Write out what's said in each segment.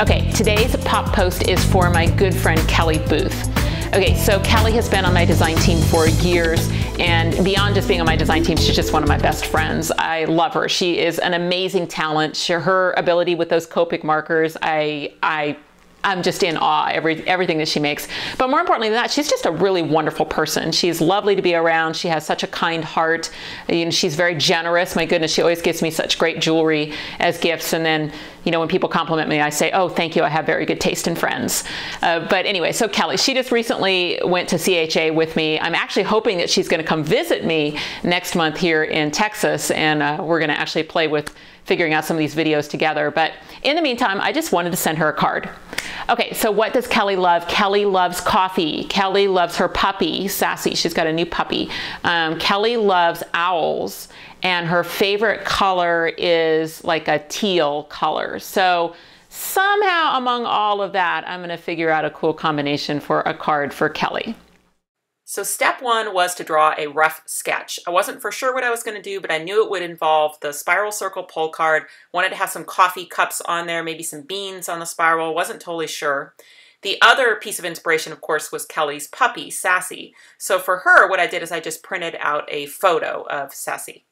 Okay, today's pop post is for my good friend Kelly Booth. Okay, so Kelly has been on my design team for years, and beyond just being on my design team, she's just one of my best friends. I love her. She is an amazing talent. Her ability with those Copic markers, I, I I'm just in awe every everything that she makes. But more importantly than that, she's just a really wonderful person. She's lovely to be around. She has such a kind heart. You know, she's very generous. My goodness, she always gives me such great jewelry as gifts. And then, you know, when people compliment me, I say, "Oh, thank you. I have very good taste in friends." Uh, but anyway, so Kelly, she just recently went to CHA with me. I'm actually hoping that she's going to come visit me next month here in Texas, and uh, we're going to actually play with figuring out some of these videos together. But in the meantime, I just wanted to send her a card. Okay, so what does Kelly love? Kelly loves coffee. Kelly loves her puppy, Sassy. She's got a new puppy. Um, Kelly loves owls, and her favorite color is like a teal color. So somehow among all of that, I'm gonna figure out a cool combination for a card for Kelly. So step one was to draw a rough sketch. I wasn't for sure what I was going to do, but I knew it would involve the spiral circle pull card. Wanted to have some coffee cups on there, maybe some beans on the spiral. Wasn't totally sure. The other piece of inspiration, of course, was Kelly's puppy, Sassy. So for her, what I did is I just printed out a photo of Sassy.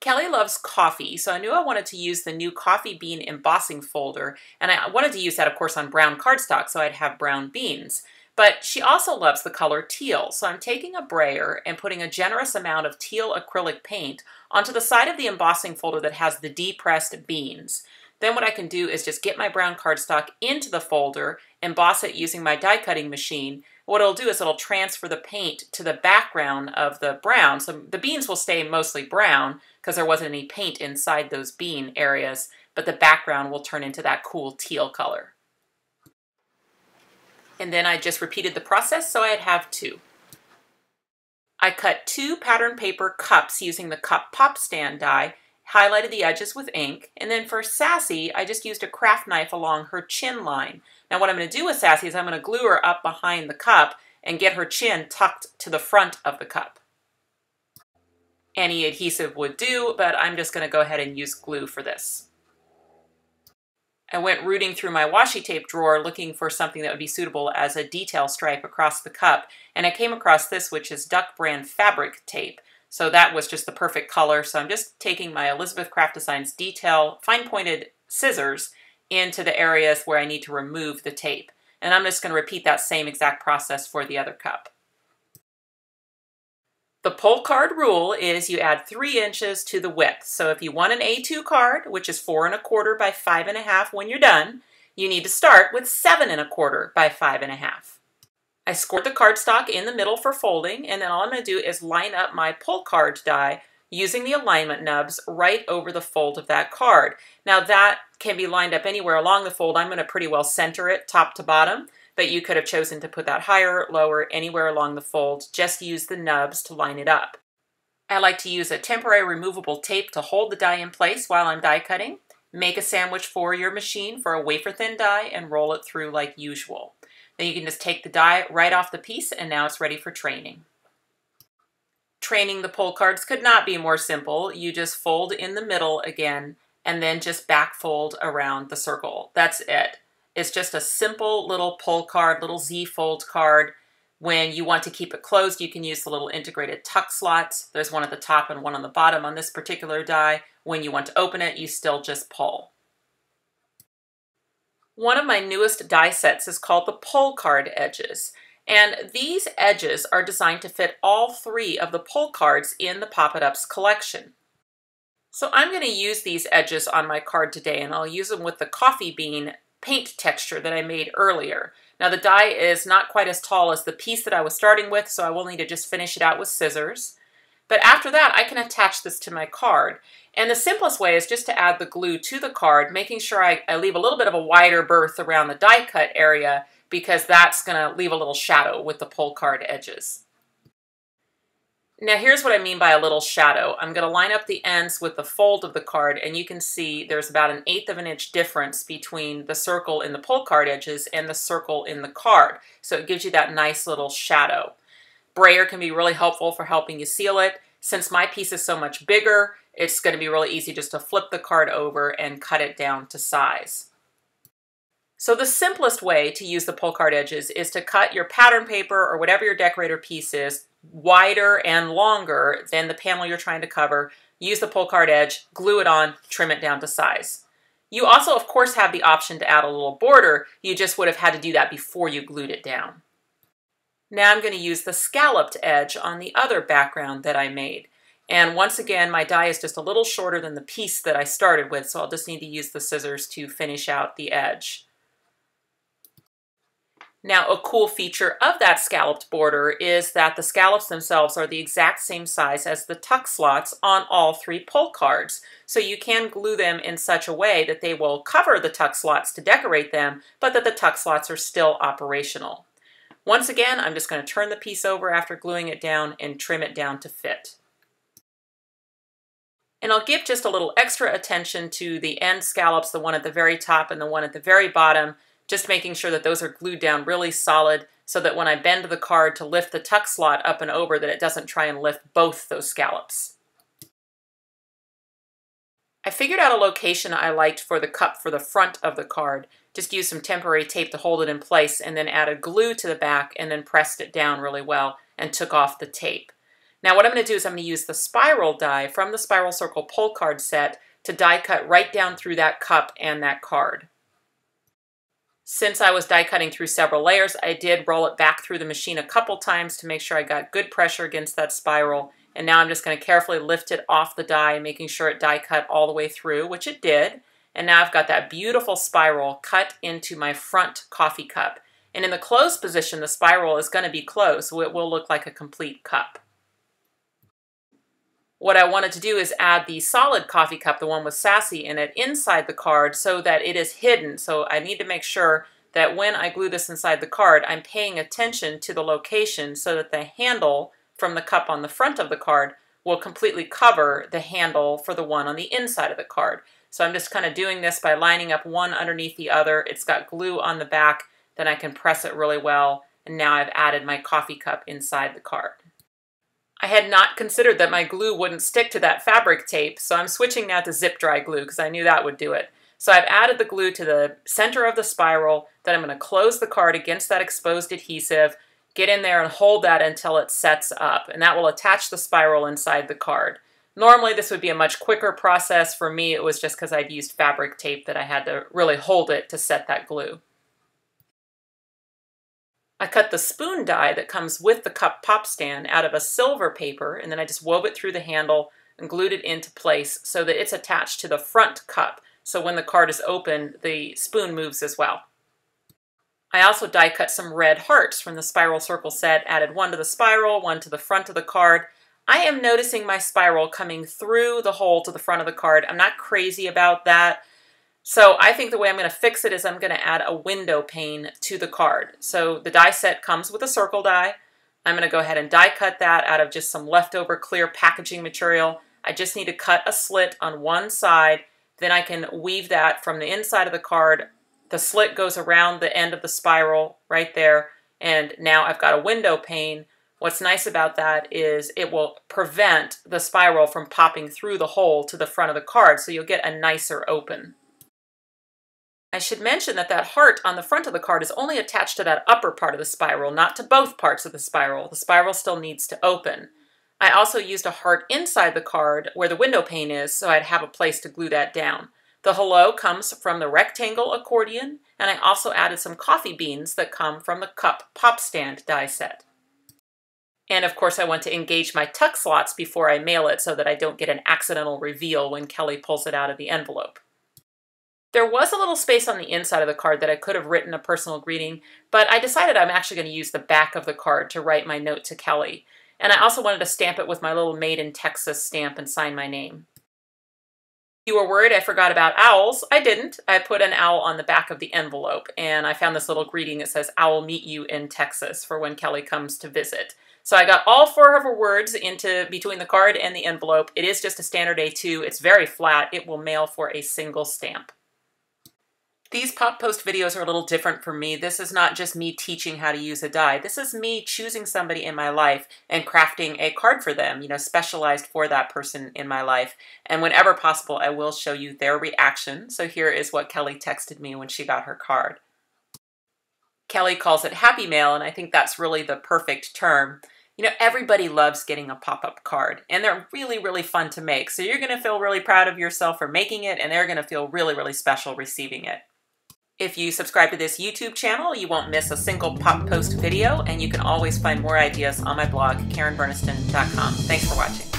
Kelly loves coffee, so I knew I wanted to use the new coffee bean embossing folder, and I wanted to use that, of course, on brown cardstock so I'd have brown beans. But she also loves the color teal, so I'm taking a brayer and putting a generous amount of teal acrylic paint onto the side of the embossing folder that has the depressed beans. Then what I can do is just get my brown cardstock into the folder, emboss it using my die cutting machine. What it'll do is it'll transfer the paint to the background of the brown. So the beans will stay mostly brown because there wasn't any paint inside those bean areas, but the background will turn into that cool teal color. And then I just repeated the process so I'd have two. I cut two pattern paper cups using the cup pop stand die, highlighted the edges with ink, and then for Sassy, I just used a craft knife along her chin line. Now what I'm going to do with Sassy is I'm going to glue her up behind the cup and get her chin tucked to the front of the cup. Any adhesive would do, but I'm just going to go ahead and use glue for this. I went rooting through my washi tape drawer looking for something that would be suitable as a detail stripe across the cup, and I came across this, which is Duck Brand Fabric Tape. So that was just the perfect color. So I'm just taking my Elizabeth Craft Designs detail fine pointed scissors into the areas where I need to remove the tape. And I'm just going to repeat that same exact process for the other cup. The pull card rule is you add three inches to the width. So if you want an A2 card, which is four and a quarter by five and a half when you're done, you need to start with seven and a quarter by five and a half. I scored the cardstock in the middle for folding, and then all I'm going to do is line up my pull card die using the alignment nubs right over the fold of that card. Now that can be lined up anywhere along the fold. I'm going to pretty well center it top to bottom but you could have chosen to put that higher, lower, anywhere along the fold. Just use the nubs to line it up. I like to use a temporary removable tape to hold the die in place while I'm die cutting. Make a sandwich for your machine for a wafer thin die and roll it through like usual. Then you can just take the die right off the piece and now it's ready for training. Training the pull cards could not be more simple. You just fold in the middle again and then just back fold around the circle. That's it. It's just a simple little pull card, little Z fold card. When you want to keep it closed, you can use the little integrated tuck slots. There's one at the top and one on the bottom on this particular die. When you want to open it, you still just pull. One of my newest die sets is called the pull card edges. And these edges are designed to fit all three of the pull cards in the Pop It Ups collection. So I'm going to use these edges on my card today and I'll use them with the coffee bean paint texture that I made earlier. Now the die is not quite as tall as the piece that I was starting with, so I will need to just finish it out with scissors. But after that, I can attach this to my card. And the simplest way is just to add the glue to the card, making sure I, I leave a little bit of a wider berth around the die cut area because that's going to leave a little shadow with the pull card edges. Now here's what I mean by a little shadow. I'm going to line up the ends with the fold of the card and you can see there's about an eighth of an inch difference between the circle in the pull card edges and the circle in the card. So it gives you that nice little shadow. Brayer can be really helpful for helping you seal it. Since my piece is so much bigger, it's going to be really easy just to flip the card over and cut it down to size. So the simplest way to use the pull card edges is to cut your pattern paper or whatever your decorator piece is wider and longer than the panel you're trying to cover. Use the pull card edge, glue it on, trim it down to size. You also, of course, have the option to add a little border. You just would have had to do that before you glued it down. Now I'm going to use the scalloped edge on the other background that I made. And once again, my die is just a little shorter than the piece that I started with, so I'll just need to use the scissors to finish out the edge. Now, a cool feature of that scalloped border is that the scallops themselves are the exact same size as the tuck slots on all three pull cards. So you can glue them in such a way that they will cover the tuck slots to decorate them, but that the tuck slots are still operational. Once again, I'm just going to turn the piece over after gluing it down and trim it down to fit. And I'll give just a little extra attention to the end scallops, the one at the very top and the one at the very bottom, just making sure that those are glued down really solid so that when I bend the card to lift the tuck slot up and over that it doesn't try and lift both those scallops. I figured out a location I liked for the cup for the front of the card. Just used some temporary tape to hold it in place and then added glue to the back and then pressed it down really well and took off the tape. Now what I'm going to do is I'm going to use the spiral die from the Spiral Circle pull card set to die cut right down through that cup and that card. Since I was die cutting through several layers, I did roll it back through the machine a couple times to make sure I got good pressure against that spiral. And now I'm just going to carefully lift it off the die, making sure it die cut all the way through, which it did. And now I've got that beautiful spiral cut into my front coffee cup. And in the closed position, the spiral is going to be closed, so it will look like a complete cup. What I wanted to do is add the solid coffee cup, the one with Sassy in it, inside the card so that it is hidden. So I need to make sure that when I glue this inside the card, I'm paying attention to the location so that the handle from the cup on the front of the card will completely cover the handle for the one on the inside of the card. So I'm just kind of doing this by lining up one underneath the other. It's got glue on the back, then I can press it really well. And now I've added my coffee cup inside the card. I had not considered that my glue wouldn't stick to that fabric tape, so I'm switching now to zip dry glue because I knew that would do it. So I've added the glue to the center of the spiral, then I'm going to close the card against that exposed adhesive, get in there and hold that until it sets up, and that will attach the spiral inside the card. Normally this would be a much quicker process. For me, it was just because I'd used fabric tape that I had to really hold it to set that glue. I cut the spoon die that comes with the cup pop stand out of a silver paper and then I just wove it through the handle and glued it into place so that it's attached to the front cup. So when the card is open, the spoon moves as well. I also die cut some red hearts from the spiral circle set, added one to the spiral, one to the front of the card. I am noticing my spiral coming through the hole to the front of the card. I'm not crazy about that. So I think the way I'm going to fix it is I'm going to add a window pane to the card. So the die set comes with a circle die. I'm going to go ahead and die cut that out of just some leftover clear packaging material. I just need to cut a slit on one side. Then I can weave that from the inside of the card. The slit goes around the end of the spiral right there. And now I've got a window pane. What's nice about that is it will prevent the spiral from popping through the hole to the front of the card. So you'll get a nicer open. I should mention that that heart on the front of the card is only attached to that upper part of the spiral, not to both parts of the spiral. The spiral still needs to open. I also used a heart inside the card where the window pane is so I'd have a place to glue that down. The hello comes from the rectangle accordion, and I also added some coffee beans that come from the cup pop stand die set. And of course I want to engage my tuck slots before I mail it so that I don't get an accidental reveal when Kelly pulls it out of the envelope. There was a little space on the inside of the card that I could have written a personal greeting, but I decided I'm actually going to use the back of the card to write my note to Kelly. And I also wanted to stamp it with my little Made in Texas stamp and sign my name. You were worried I forgot about owls, I didn't. I put an owl on the back of the envelope, and I found this little greeting that says, I will meet you in Texas for when Kelly comes to visit. So I got all four of her words into between the card and the envelope. It is just a standard A2. It's very flat. It will mail for a single stamp. These pop post videos are a little different for me. This is not just me teaching how to use a die. This is me choosing somebody in my life and crafting a card for them, you know, specialized for that person in my life. And whenever possible, I will show you their reaction. So here is what Kelly texted me when she got her card. Kelly calls it happy mail, and I think that's really the perfect term. You know, everybody loves getting a pop-up card, and they're really, really fun to make. So you're going to feel really proud of yourself for making it, and they're going to feel really, really special receiving it. If you subscribe to this YouTube channel, you won't miss a single pop post video, and you can always find more ideas on my blog, KarenBurniston.com. Thanks for watching.